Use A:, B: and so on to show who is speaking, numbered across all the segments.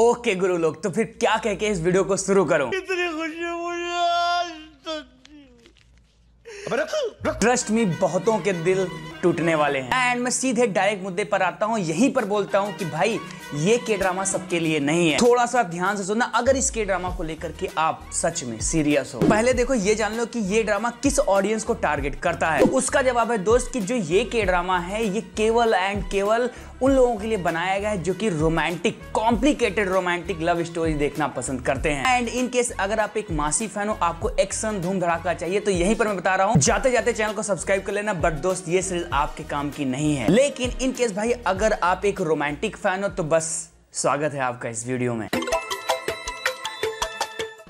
A: Okay गुरु लोग तो फिर क्या कह के इस वीडियो को शुरू करो?
B: इतनी खुशी मुझे
A: ट्रस्ट मी बहुतों के दिल टूटने वाले हैं। एंड मैं सीधे डायरेक्ट मुद्दे पर आता हूँ, यहीं पर बोलता हूँ कि भाई, ये के ड्रामा सबके लिए नहीं है। थोड़ा सा ध्यान से सुनना, अगर इस के ड्रामा को लेकर के आप सच में सीरियस हो, पहले देखो, ये जान लो कि ये ड्रामा किस ऑडियंस को टारगेट करता है। तो उसका जवाब है दोस्त कि जो ये के ड्रामा है, ये केवल एंड केवल उन लोगों के लिए बनाया गया है जो कि romantic complicated romantic love story देखना पसंद करते हैं। एंड इन केस अगर आप एक मासी फ़ैन हो, आपको एक्शन धूम धड़ाका चाहिए तो यहीं पर मैं बता रहा हूँ। जाते जाते चैनल को सब्सक्राइब कर लेना बट दोस्त, ये सीरीज़ आपके काम की नहीं है। लेकिन इन केस भाई, अगर आप एक रोमांटिक फ़ैन हो तो बस स्वागत है आपका इस वीडियो में।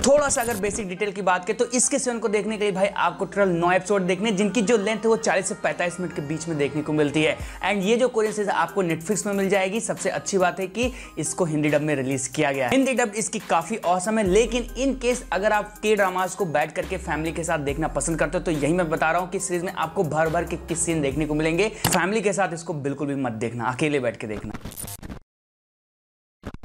A: थोड़ा सा अगर बेसिक डिटेल की बात करें तो इसके सीज़न को देखने के लिए भाई आपको टोटल नौ एपिसोड देखने, जिनकी जो लेंथ है वो 40 से 45 मिनट के बीच में देखने को मिलती है। एंड ये जो कोरियन सीरीज़ आपको नेटफ्लिक्स में मिल जाएगी, सबसे अच्छी बात है कि इसको हिंदी डब में रिलीज़ किया गया हिंदी डब इसकी काफ़ी औसम है, लेकिन इन केस अगर आप के ड्रामाज को बैठ करके फैमिली के साथ देखना पसंद करते हो तो यही मैं बता रहा हूँ कि सीरीज़ में आपको भर भर के किस सीन देखने को मिलेंगे। फैमिली के साथ इसको बिल्कुल भी मत देखना, अकेले बैठ के देखना।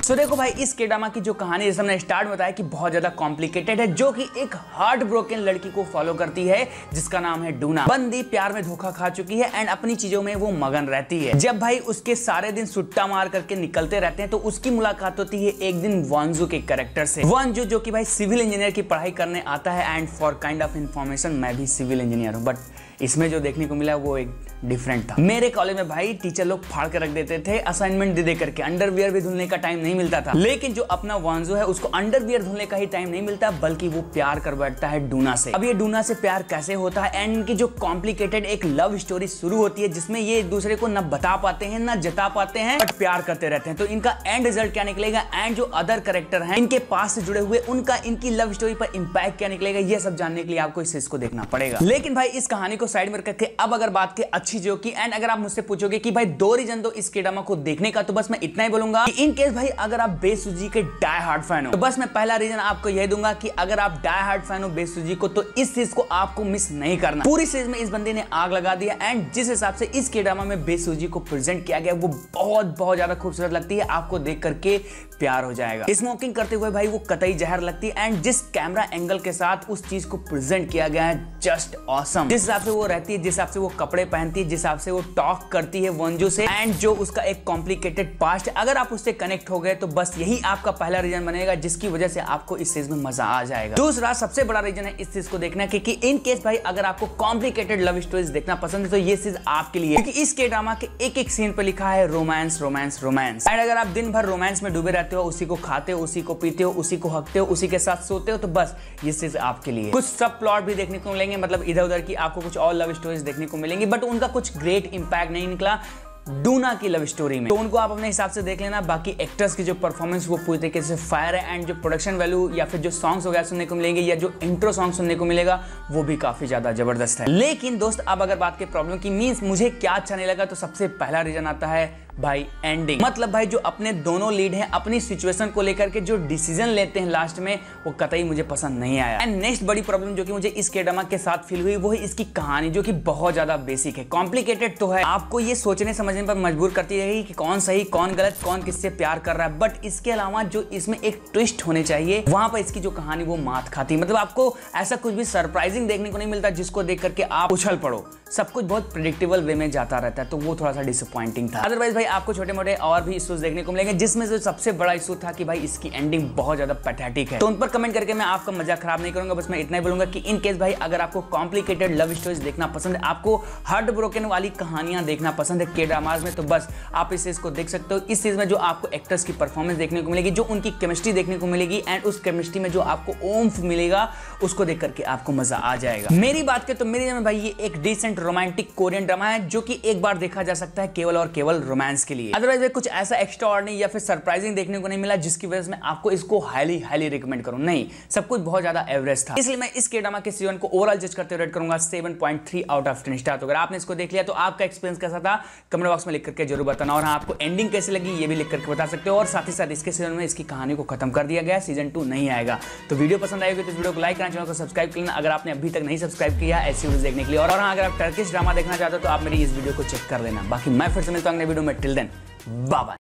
A: सो so, देखो भाई इस केडामा की जो कहानी जैसे हमने स्टार्ट बताया कि बहुत ज़्यादा कॉम्प्लिकेटेड है जो कि एक हार्ट ब्रोकन लड़की को फॉलो करती है जिसका नाम है डूना बंदी प्यार में धोखा खा चुकी है एंड अपनी चीज़ों में वो मगन रहती है। जब भाई उसके सारे दिन सुट्टा मार करके निकलते रहते हैं तो उसकी मुलाकात होती है एक दिन वानजू के करेक्टर से। वानजू जो कि भाई सिविल इंजीनियर की पढ़ाई करने आता है and for kind of information मैं भी सिविल इंजीनियर हूँ बट इसमें जो देखने को मिला वो एक डिफरेंट था। मेरे कॉलेज में भाई टीचर लोग फाड़ के रख देते थे असाइनमेंट दे दे करके अंडरवियर भी धुलने का टाइम नहीं मिलता था। लेकिन जो अपना वांजो है, उसको अंडरवियर धुलने का ही टाइम नहीं मिलता, बल्कि वो प्यार कर बैठता है डूना से। अब ये डूना से प्यार कैसे होता है? एंड इनकी जो कॉम्प्लिकेटेड एक लव स्टोरी शुरू होती है, जिसमें ये एक दूसरे को न बता पाते हैं, न जता पाते हैं बट प्यार करते रहते हैं। तो इनका एंड रिज़ल्ट क्या निकलेगा? एंड जो अदर करेक्टर है, इनके पास से जुड़े हुए, उनका, इनकी लव स्टोरी पर इम्पैक्ट क्या निकलेगा? ये सब जानने के लिए आपको इस को देखना पड़ेगा। लेकिन भाई, इस कहानी को साइड में रखते अब अगर बात की अच्छी जो की एंड अगर आप मुझसे पूछोगे कि भाई दो रीजन दो इस केडामा को देखने का तो बस मैं इतना ही बोलूँगा इन केस भाई अगर आप बेसुजी के डाई हार्ड फ़ैन हो तो बस मैं पहला रीजन आपको यह दूँगा कि अगर आप डाई हार्ड फ़ैन हो बेसुजी को तो इस चीज़ को आपको मिस नहीं करना। पूरी सीरीज़ में इस बंदे ने आग लगा दिया एंड जिस हिसाब से इस केडामा में बेसुजी को प्रेजेंट किया गया, वो बहुत बहुत ज़्यादा खूबसूरत लगती है, आपको देख करके प्यार हो जाएगा। स्मोकिंग करते हुए भाई वो कतई जहर लगती है एंड जिस कैमरा एंगल के साथ उस चीज़ को प्रेजेंट किया गया है जस्ट ऑसम जिस हिसाब से वो रहती है, जिस हिसाब से वो कपड़े पहनती है जिस हिसाब से वो टॉक करती है वंजू से एंड जो उसका एक कॉम्प्लिकेटेड पास्ट अगर आप उससे कनेक्ट हो गए तो बस यही आपका पहला रीजन बनेगा, जिसकी वजह से आपको इस चीज़ में मज़ा आ जाएगा। दूसरा सबसे बड़ा रीजन है इस चीज़ को देखना, क्योंकि इन केस भाई अगर आपको कॉम्प्लिकेटेड लव स्टोरीज देखना पसंद है तो ये चीज़ आपके लिए क्योंकि इस के ड्रामा के एक एक सीन पर लिखा है रोमांस रोमांस रोमांस एंड अगर आप दिन भर रोमांस में डूबे रहते हो, उसी को खाते हो, उसी को पीते हो, उसी को हकते हो, उसी के साथ सोते हो तो बस ये चीज़ आपके लिए कुछ सब प्लॉट भी देखने को मिलेंगे मतलब इधर उधर की आपको कुछ और लव स्टोरीज देखने को मिलेंगी बट उनका कुछ ग्रेट इंपैक्ट नहीं निकला डूना की लव स्टोरी में। तो उनको आप अपने हिसाब से देख लेना, बाकी एक्टर्स की जो परफॉर्मेंस वो पूरी तरीके से फायर है एंड जो प्रोडक्शन वैल्यू या फिर जो सॉन्ग्स वगैरह सुनने को मिलेंगे या जो इंट्रो सॉन्ग सुनने को मिलेगा, वो भी काफ़ी ज़्यादा ज़बरदस्त है। लेकिन दोस्त, अब अगर बात के प्रॉब्लम की मीन्स मुझे क्या अच्छा नहीं लगा तो सबसे पहला रीजन आता है भाई एंडिंग मतलब भाई, जो अपने दोनों लीड हैं, अपनी सिचुएशन को लेकर के जो डिसीज़न लेते हैं लास्ट में, वो कतई मुझे पसंद नहीं आया। एंड नेक्स्ट बड़ी प्रॉब्लम जो कि मुझे इस केडमा के साथ फील हुई, वो है इसकी कहानी, जो कि बहुत ज़्यादा बेसिक है। कॉम्प्लिकेटेड तो है। आपको ये सोचने समझने पर मजबूर करती रहेगी कि कौन सही, कौन गलत, कौन किससे प्यार कर रहा है। बट इसके अलावा जो इसमें एक ट्विस्ट होने चाहिए, वहाँ पर इसकी जो कहानी, वो मात खाती मतलब आपको ऐसा कुछ भी सरप्राइजिंग देखने को नहीं मिलता, जिसको देख करके आप उछल पड़ो। सब कुछ बहुत प्रिडिक्टेबल वे में जाता रहता है तो वो थोड़ा सा डिसअपॉइंटिंग था। अदरवाइज़ भाई आपको छोटे मोटे और भी इश्यूज़ देखने को मिलेंगे, जिसमें से सबसे बड़ा इशू था कि भाई इसकी एंडिंग बहुत ज़्यादा पैथेटिक है। तो उन पर कमेंट करके मैं आपका मज़ा खराब नहीं करूँगा, बस मैं इतना ही बोलूँगा कि इन केस भाई अगर आपको कॉम्प्लिकेटेड लव स्टोरीज देखना पसंद है, आपको हार्ट ब्रोकन वाली कहानियाँ देखना पसंद है के ड्रामाज में तो बस आप इस चीज़ को देख सकते हो। इस चीज़ में जो आपको एक्टर्स की परफॉर्मेंस देखने को मिलेगी, जो उनकी केमिस्ट्री देखने को मिलेगी एंड उस केमिस्ट्री में जो आपको ओम्फ मिलेगा, उसको देख करके आपको मज़ा आ जाएगा। मेरी बात करें तो मेरे में भाई ये एक डिसेंट रोमांटिक कोरियन ड्रामा है, जो कि एक बार देखा जा सकता है, केवल और केवल रोमांस के लिए। अदरवाइज़ कुछ ऐसा एक्स्ट्रा ऑर्डनरी या फिर सरप्राइजिंग देखने को नहीं मिला, जिसकी वजह से आपको इसको हाईली हाईली रिकमेंड करूँ। नहीं, सब कुछ बहुत ज़्यादा एवरेज था। इसलिए मैं इस के ड्रामा के सीज़न को ओवरऑल जज करते रेट करूँगा 7.3 आउट ऑफ़ 10 स्टार तो अगर आपने इसको देख लिया तो आपका एक्सपीरियंस कैसा था? कमेंट बॉक्स में लिख करके ज़रूर बताना। और हाँ आपको एंडिंग कैसी लगी, ये भी लिख करके बता सकते हो। और साथ ही साथ इसके सीज़न में इसकी कहानी को खत्म कर दिया गया सीज़न टू नहीं आएगा। तो वीडियो पसंद आएगी तो वीडियो को लाइक करना, चैनल को सब्सक्राइब करना अगर आपने अभी तक नहीं सब्सक्राइब किया, ऐसी वीडियो देखने के लिए। और हाँ अगर आप टर्किश ड्रामा देखना चाहते हो तो आप मेरी इस वीडियो को चेक कर लेना। बाकी मैं फिर से मिलता हूँ अगले वीडियो में। Until then, bye bye.